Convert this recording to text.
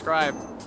subscribe.